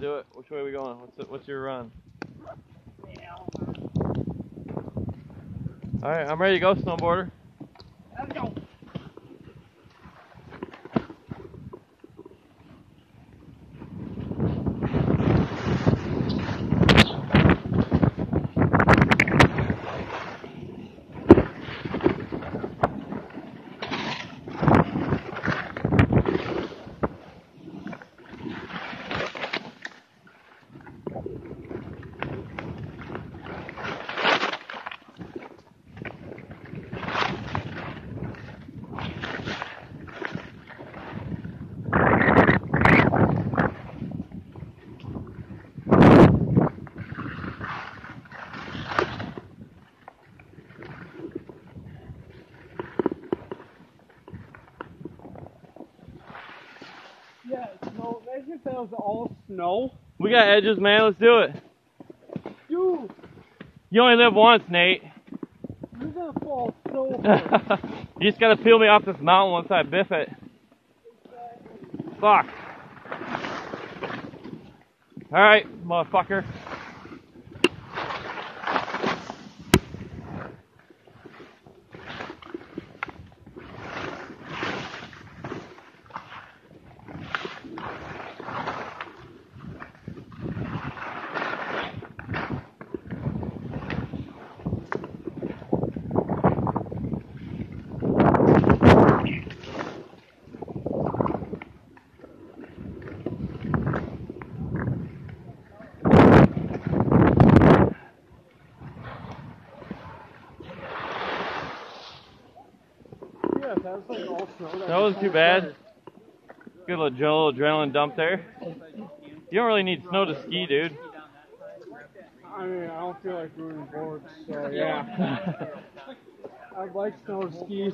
Do it. Which way are we going? What's what's your run? All right, I'm ready to go, snowboarder. Let's go. Yeah, snow. Imagine if that was all snow. We got edges, man. Let's do it. Dude, You only live once, Nate. you're gonna fall so hard. you just gotta peel me off this mountain once I biff it. Fuck. Alright, motherfucker. Yeah, that was like all snow. that'd That be wasn't too bad. Good little little adrenaline dump there. You don't really need snow to ski, dude. I mean, I don't feel like doing boards, so yeah. I'd like snow to ski.